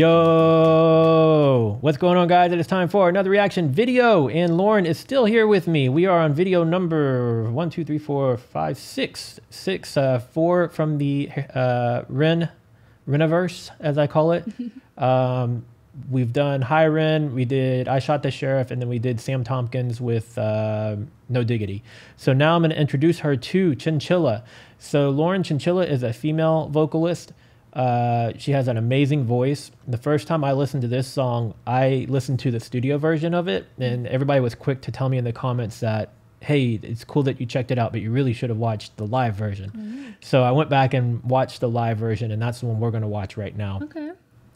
Yo, what's going on, guys? It is time for another reaction video, and Lauren is still here with me. We are on video number one, two, three, four, five, six, six, uh, four from the uh, Ren, Reniverse, as I call it. um, we've done Hi Ren, we did I Shot the Sheriff, and then we did Sam Tompkins with uh, No Diggity. So now I'm going to introduce her to Chinchilla. So Lauren Chinchilla is a female vocalist. Uh, she has an amazing voice. The first time I listened to this song, I listened to the studio version of it, and everybody was quick to tell me in the comments that, hey, it's cool that you checked it out, but you really should have watched the live version. Mm-hmm. So I went back and watched the live version, and that's the one we're going to watch right now. Okay.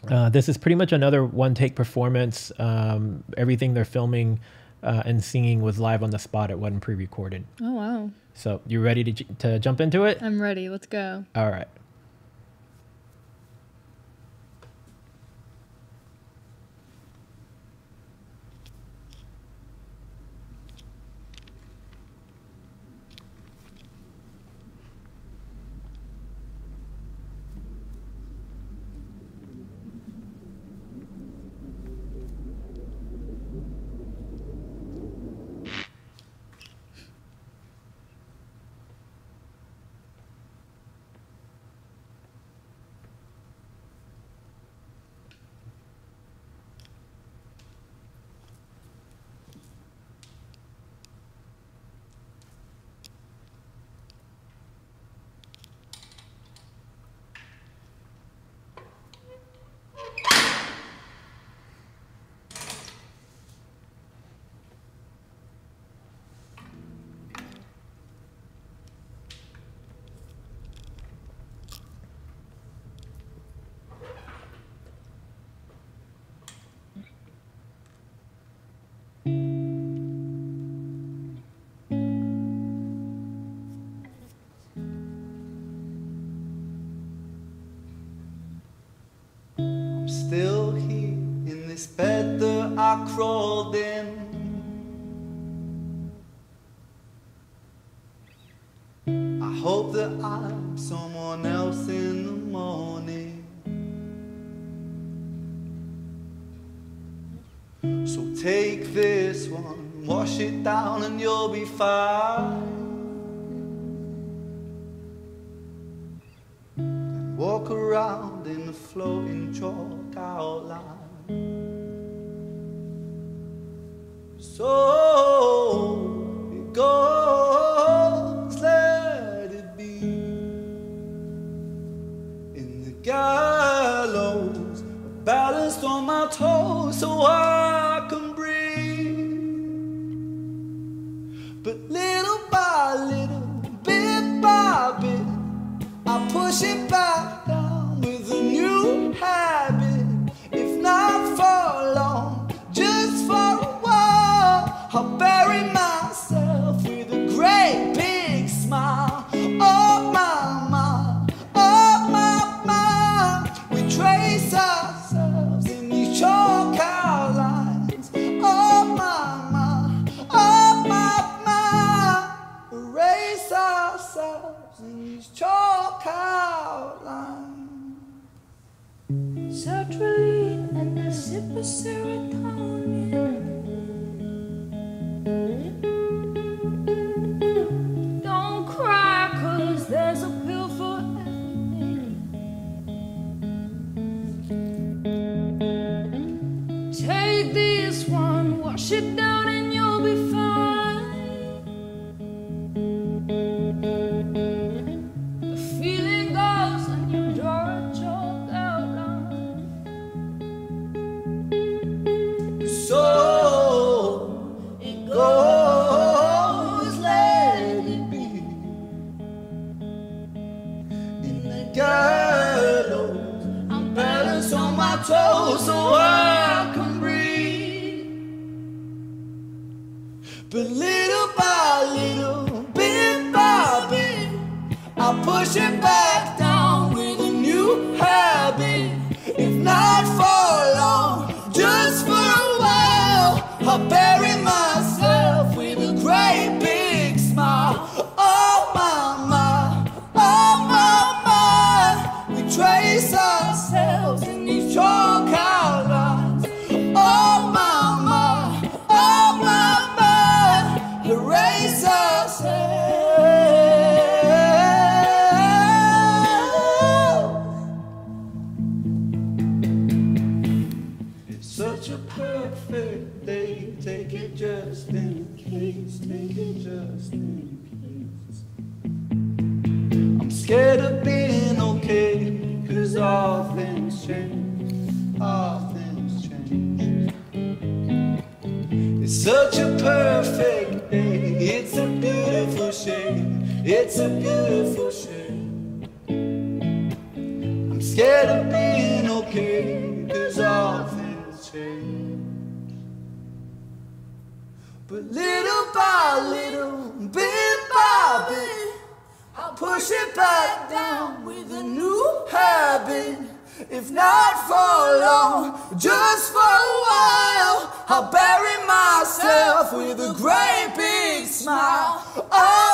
Uh, this is pretty much another one take performance. Um, everything they're filming uh, and singing was live on the spot, it wasn't pre recorded. Oh, wow. So you ready to, to jump into it? I'm ready. Let's go. All right. Crawled in. I hope that I'm someone else in the morning. So take this one, wash it down, and you'll be fine. walk around in the floating chalk outline. So it goes, let it be. In the gallows, balanced on my toes so I Sertraline and sip of serotonin. Toes so I can breathe. But little by little, bit by bit, I push it back of being okay. Cause all things change. All things change. It's such a perfect day. It's a beautiful shade. It's a beautiful shade. I'm scared of being okay. Cause all things change. But little by little, bit by bit, push it back down with a new habit. If not for long, just for a while, I'll bury myself with a great big smile. Oh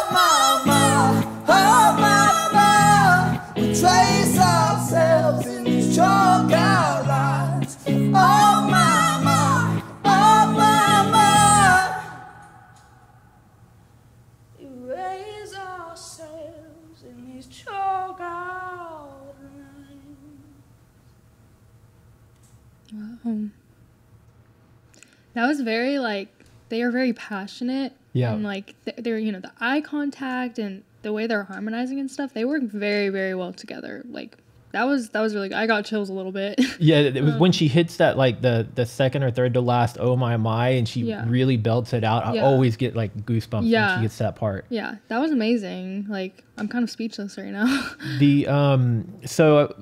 that was very like they are very passionate. Yeah. And like th- they're you know the eye contact and the way they're harmonizing and stuff. They work very very well together. Like that was that was really. I got chills a little bit. Yeah, it was when she hits that like the the second or third to last oh my my and she Yeah. really belts it out. I Yeah. always get like goosebumps yeah. when she gets that part. yeah, that was amazing. Like I'm kind of speechless right now. The um so uh,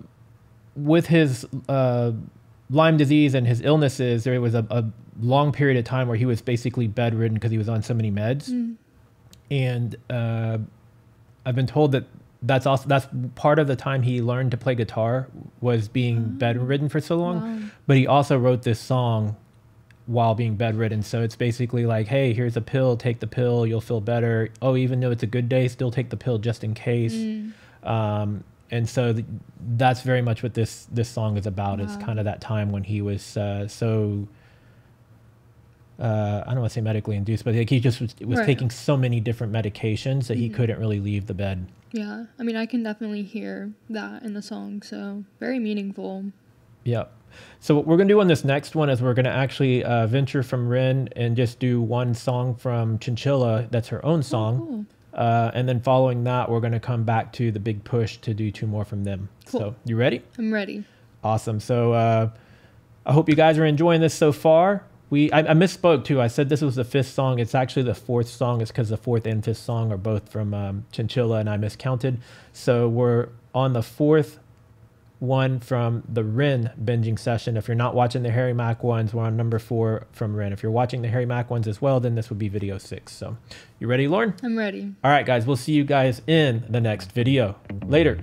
with his uh Lyme disease and his illnesses, there was a, a long period of time where he was basically bedridden because he was on so many meds. And uh, I've been told that that's also that's part of the time he learned to play guitar was being bedridden for so long. Wow. But he also wrote this song while being bedridden. So it's basically like, hey, here's a pill, take the pill, you'll feel better. Oh, even though it's a good day, still take the pill just in case. Um, and so th- that's very much what this this song is about. It's kind of that time when he was uh, so. Uh, I don't want to say medically induced, but like he just was, was Right. taking so many different medications that he couldn't really leave the bed. yeah, I mean I can definitely hear that in the song. So very meaningful. Yep. So what we're gonna do on this next one is we're gonna actually uh, venture from Ren and just do one song from Chinchilla that's her own song, cool. uh, and then following that we're gonna come back to the Big Push to do two more from them. Cool. So you ready? I'm ready. Awesome. So uh, I hope you guys are enjoying this so far. We I, I misspoke too. I said this was the fifth song. It's actually the fourth song. It's because the fourth and fifth song are both from um, Chinchilla, and I miscounted. So we're on the fourth one from the Ren binging session. If you're not watching the Harry Mack ones, we're on number four from Ren. If you're watching the Harry Mack ones as well, then this would be video six. So you ready, Lauren? I'm ready. All right, guys. We'll see you guys in the next video. Later.